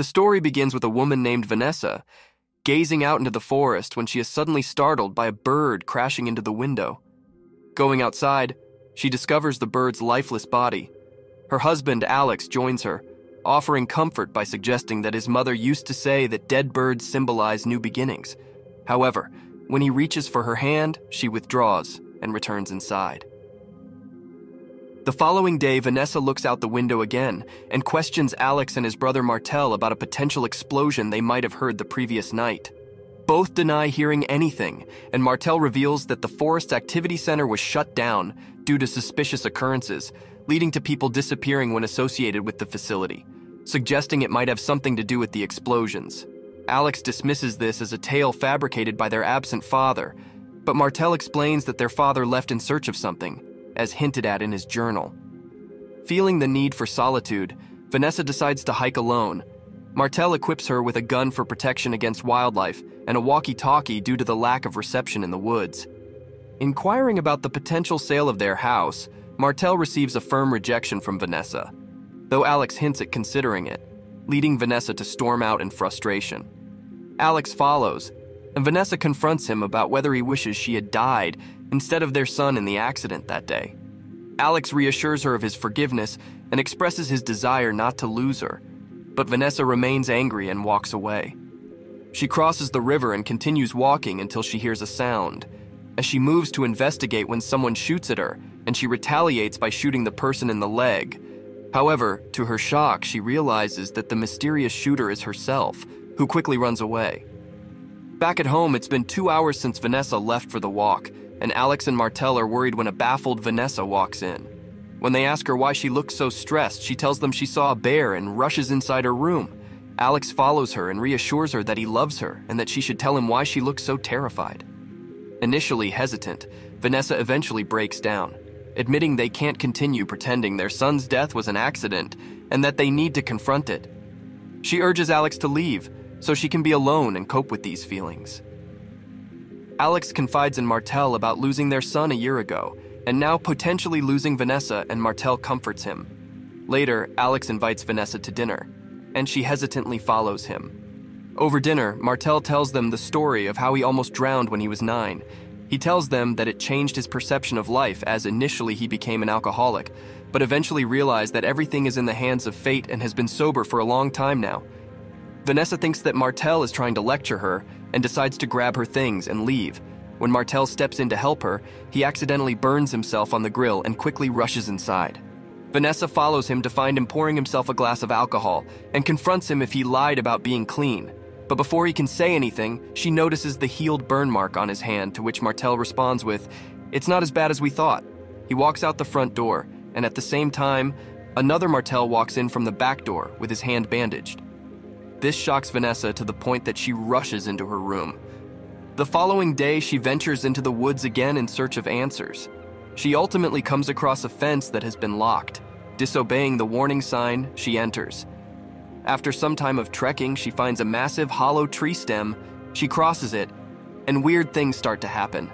The story begins with a woman named Vanessa gazing out into the forest when she is suddenly startled by a bird crashing into the window. Going outside, she discovers the bird's lifeless body. Her husband, Alex, joins her, offering comfort by suggesting that his mother used to say that dead birds symbolize new beginnings. However, when he reaches for her hand, she withdraws and returns inside. The following day, Vanessa looks out the window again and questions Alex and his brother Martel about a potential explosion they might have heard the previous night. Both deny hearing anything, and Martel reveals that the Forest Activity Center was shut down due to suspicious occurrences, leading to people disappearing when associated with the facility, suggesting it might have something to do with the explosions. Alex dismisses this as a tale fabricated by their absent father, but Martel explains that their father left in search of something as hinted at in his journal. Feeling the need for solitude, Vanessa decides to hike alone. Martel equips her with a gun for protection against wildlife and a walkie talkie due to the lack of reception in the woods. Inquiring about the potential sale of their house, Martel receives a firm rejection from Vanessa, though Alex hints at considering it, leading Vanessa to storm out in frustration. Alex follows, and Vanessa confronts him about whether he wishes she had died instead of their son in the accident that day. Alex reassures her of his forgiveness and expresses his desire not to lose her, but Vanessa remains angry and walks away. She crosses the river and continues walking until she hears a sound. As she moves to investigate when someone shoots at her, and she retaliates by shooting the person in the leg. However, to her shock, she realizes that the mysterious shooter is herself, who quickly runs away. Back at home, it's been two hours since Vanessa left for the walk, and Alex and Martel are worried when a baffled Vanessa walks in. When they ask her why she looks so stressed, she tells them she saw a bear and rushes inside her room. Alex follows her and reassures her that he loves her and that she should tell him why she looks so terrified. Initially hesitant, Vanessa eventually breaks down, admitting they can't continue pretending their son's death was an accident and that they need to confront it. She urges Alex to leave so she can be alone and cope with these feelings. Alex confides in Martel about losing their son a year ago, and now potentially losing Vanessa, and Martel comforts him. Later, Alex invites Vanessa to dinner, and she hesitantly follows him. Over dinner, Martel tells them the story of how he almost drowned when he was nine. He tells them that it changed his perception of life as initially he became an alcoholic, but eventually realized that everything is in the hands of fate and has been sober for a long time now. Vanessa thinks that Martel is trying to lecture her and decides to grab her things and leave. When Martel steps in to help her, he accidentally burns himself on the grill and quickly rushes inside. Vanessa follows him to find him pouring himself a glass of alcohol and confronts him if he lied about being clean. But before he can say anything, she notices the healed burn mark on his hand, to which Martel responds with, It's not as bad as we thought. He walks out the front door, and at the same time, another Martel walks in from the back door with his hand bandaged. This shocks Vanessa to the point that she rushes into her room. The following day, she ventures into the woods again in search of answers. She ultimately comes across a fence that has been locked. Disobeying the warning sign, she enters. After some time of trekking, she finds a massive hollow tree stem. She crosses it, and weird things start to happen.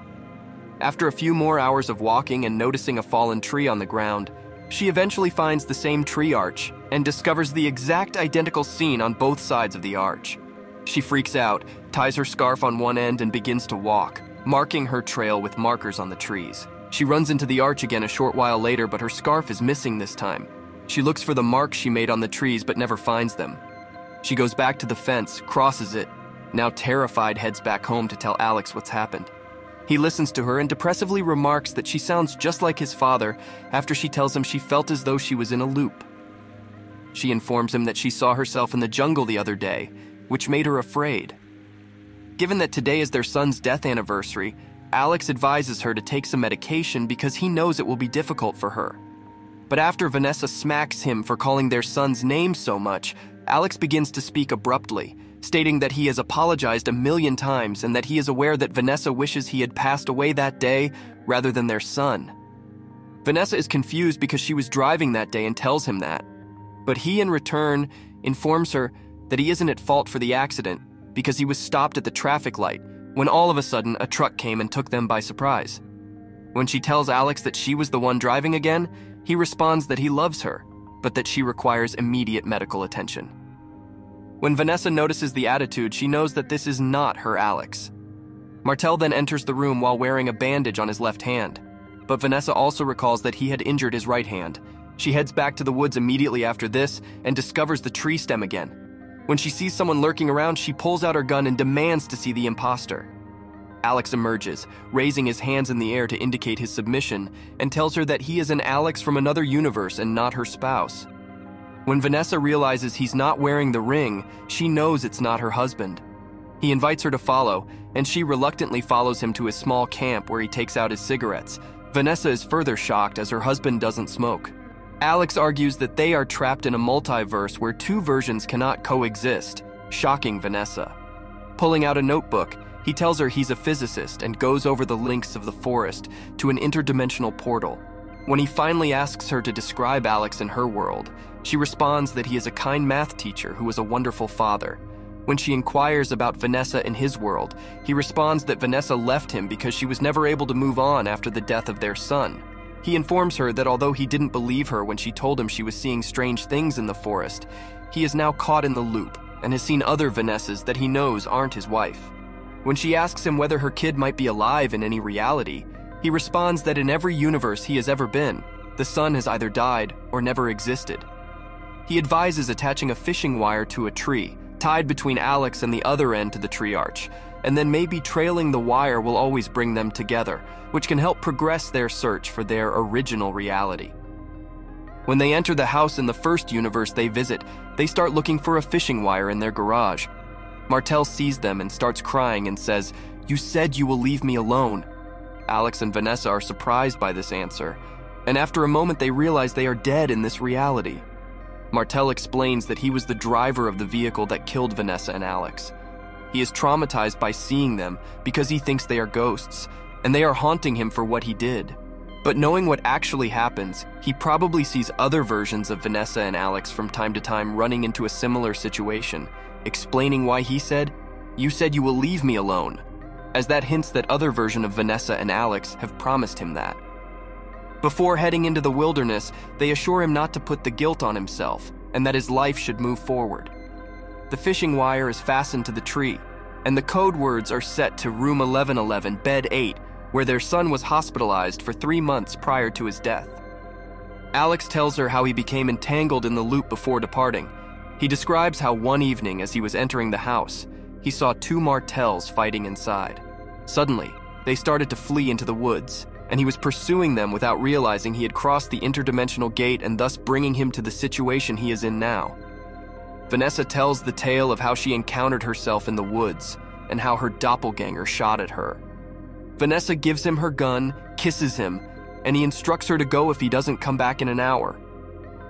After a few more hours of walking and noticing a fallen tree on the ground, she eventually finds the same tree arch and discovers the exact identical scene on both sides of the arch. She freaks out, ties her scarf on one end, and begins to walk, marking her trail with markers on the trees. She runs into the arch again a short while later, but her scarf is missing this time. She looks for the marks she made on the trees but never finds them. She goes back to the fence, crosses it, now terrified, heads back home to tell Alex what's happened. He listens to her and depressively remarks that she sounds just like his father after she tells him she felt as though she was in a loop. She informs him that she saw herself in the jungle the other day, which made her afraid. Given that today is their son's death anniversary, Alex advises her to take some medication because he knows it will be difficult for her. But after Vanessa smacks him for calling their son's name so much, Alex begins to speak abruptly, stating that he has apologized a million times and that he is aware that Vanessa wishes he had passed away that day rather than their son. Vanessa is confused because she was driving that day and tells him that. But he, in return, informs her that he isn't at fault for the accident because he was stopped at the traffic light when all of a sudden a truck came and took them by surprise. When she tells Alex that she was the one driving again, he responds that he loves her, but that she requires immediate medical attention. When Vanessa notices the attitude, she knows that this is not her Alex. Martel then enters the room while wearing a bandage on his left hand. But Vanessa also recalls that he had injured his right hand. She heads back to the woods immediately after this and discovers the tree stem again. When she sees someone lurking around, she pulls out her gun and demands to see the imposter. Alex emerges, raising his hands in the air to indicate his submission, and tells her that he is an Alex from another universe and not her spouse. When Vanessa realizes he's not wearing the ring, she knows it's not her husband. He invites her to follow, and she reluctantly follows him to his small camp where he takes out his cigarettes. Vanessa is further shocked as her husband doesn't smoke. Alex argues that they are trapped in a multiverse where two versions cannot coexist, shocking Vanessa. Pulling out a notebook, he tells her he's a physicist and goes over the links of the forest to an interdimensional portal. When he finally asks her to describe Alex in her world, she responds that he is a kind math teacher who is a wonderful father. When she inquires about Vanessa in his world, he responds that Vanessa left him because she was never able to move on after the death of their son. He informs her that although he didn't believe her when she told him she was seeing strange things in the forest, he is now caught in the loop and has seen other Vanessas that he knows aren't his wife. When she asks him whether her kid might be alive in any reality, he responds that in every universe he has ever been, the son has either died or never existed. He advises attaching a fishing wire to a tree, tied between Alex and the other end to the tree arch, and then maybe trailing the wire will always bring them together, which can help progress their search for their original reality. When they enter the house in the first universe they visit, they start looking for a fishing wire in their garage, Martel sees them and starts crying and says, You said you will leave me alone. Alex and Vanessa are surprised by this answer, and after a moment they realize they are dead in this reality. Martel explains that he was the driver of the vehicle that killed Vanessa and Alex. He is traumatized by seeing them because he thinks they are ghosts, and they are haunting him for what he did. But knowing what actually happens, he probably sees other versions of Vanessa and Alex from time to time running into a similar situation, explaining why he said, You said you will leave me alone, as that hints that other version of Vanessa and Alex have promised him that. Before heading into the wilderness, they assure him not to put the guilt on himself and that his life should move forward. The fishing wire is fastened to the tree, and the code words are set to room 1111, bed 8, where their son was hospitalized for three months prior to his death. Alex tells her how he became entangled in the loop before departing he describes how one evening, as he was entering the house, he saw two Martels fighting inside. Suddenly, they started to flee into the woods, and he was pursuing them without realizing he had crossed the interdimensional gate and thus bringing him to the situation he is in now. Vanessa tells the tale of how she encountered herself in the woods and how her doppelganger shot at her. Vanessa gives him her gun, kisses him, and he instructs her to go if he doesn't come back in an hour.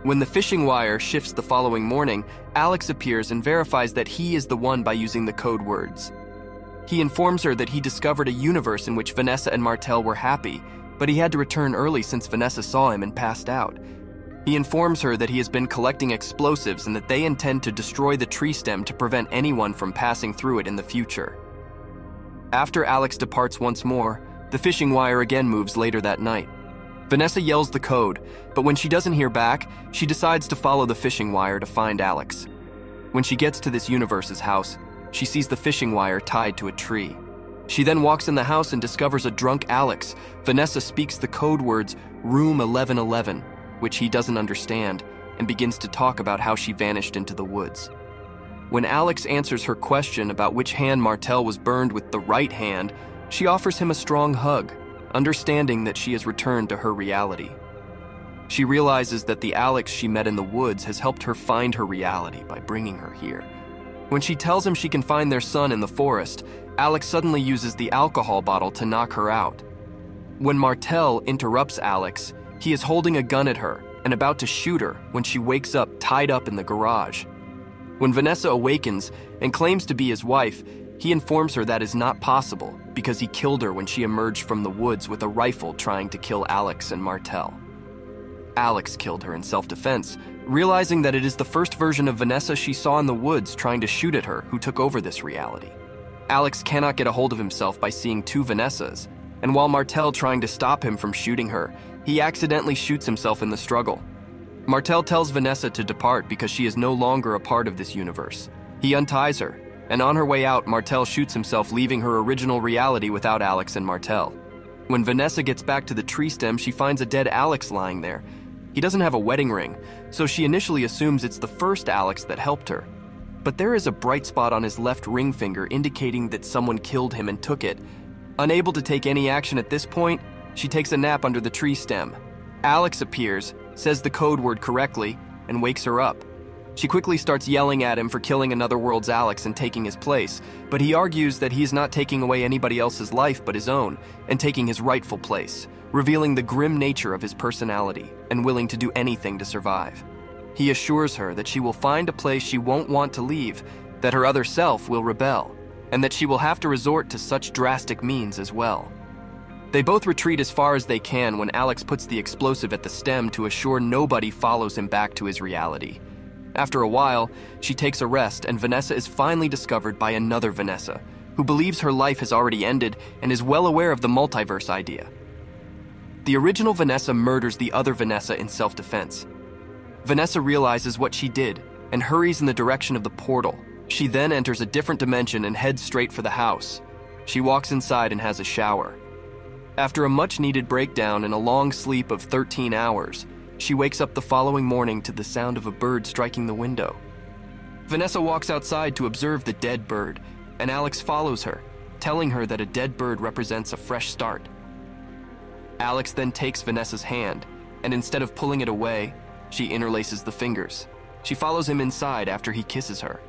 When the fishing wire shifts the following morning, Alex appears and verifies that he is the one by using the code words. He informs her that he discovered a universe in which Vanessa and Martel were happy, but he had to return early since Vanessa saw him and passed out. He informs her that he has been collecting explosives and that they intend to destroy the tree stem to prevent anyone from passing through it in the future. After Alex departs once more, the fishing wire again moves later that night. Vanessa yells the code, but when she doesn't hear back, she decides to follow the fishing wire to find Alex. When she gets to this universe's house, she sees the fishing wire tied to a tree. She then walks in the house and discovers a drunk Alex. Vanessa speaks the code words Room 1111, which he doesn't understand, and begins to talk about how she vanished into the woods. When Alex answers her question about which hand Martel was burned with the right hand, she offers him a strong hug understanding that she has returned to her reality. She realizes that the Alex she met in the woods has helped her find her reality by bringing her here. When she tells him she can find their son in the forest, Alex suddenly uses the alcohol bottle to knock her out. When Martel interrupts Alex, he is holding a gun at her and about to shoot her when she wakes up tied up in the garage. When Vanessa awakens and claims to be his wife, he informs her that is not possible because he killed her when she emerged from the woods with a rifle trying to kill Alex and Martel. Alex killed her in self defense, realizing that it is the first version of Vanessa she saw in the woods trying to shoot at her who took over this reality. Alex cannot get a hold of himself by seeing two Vanessas, and while Martel trying to stop him from shooting her, he accidentally shoots himself in the struggle. Martel tells Vanessa to depart because she is no longer a part of this universe. He unties her, and on her way out, Martel shoots himself, leaving her original reality without Alex and Martel. When Vanessa gets back to the tree stem, she finds a dead Alex lying there. He doesn't have a wedding ring, so she initially assumes it's the first Alex that helped her. But there is a bright spot on his left ring finger indicating that someone killed him and took it. Unable to take any action at this point, she takes a nap under the tree stem. Alex appears, says the code word correctly, and wakes her up. She quickly starts yelling at him for killing another world's Alex and taking his place, but he argues that he is not taking away anybody else's life but his own, and taking his rightful place, revealing the grim nature of his personality and willing to do anything to survive. He assures her that she will find a place she won't want to leave, that her other self will rebel, and that she will have to resort to such drastic means as well. They both retreat as far as they can when Alex puts the explosive at the stem to assure nobody follows him back to his reality. After a while, she takes a rest, and Vanessa is finally discovered by another Vanessa, who believes her life has already ended and is well aware of the multiverse idea. The original Vanessa murders the other Vanessa in self defense. Vanessa realizes what she did and hurries in the direction of the portal. She then enters a different dimension and heads straight for the house. She walks inside and has a shower. After a much needed breakdown and a long sleep of 13 hours, she wakes up the following morning to the sound of a bird striking the window. Vanessa walks outside to observe the dead bird, and Alex follows her, telling her that a dead bird represents a fresh start. Alex then takes Vanessa's hand, and instead of pulling it away, she interlaces the fingers. She follows him inside after he kisses her.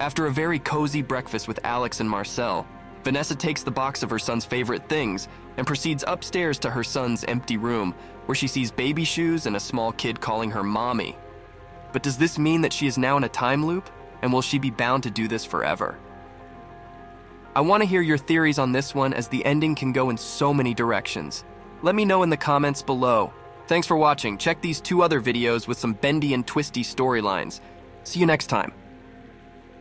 After a very cozy breakfast with Alex and Martel, Vanessa takes the box of her son's favorite things and proceeds upstairs to her son's empty room, where she sees baby shoes and a small kid calling her mommy. But does this mean that she is now in a time loop, and will she be bound to do this forever? I want to hear your theories on this one as the ending can go in so many directions. Let me know in the comments below. Thanks for watching. Check these two other videos with some bendy and twisty storylines. See you next time.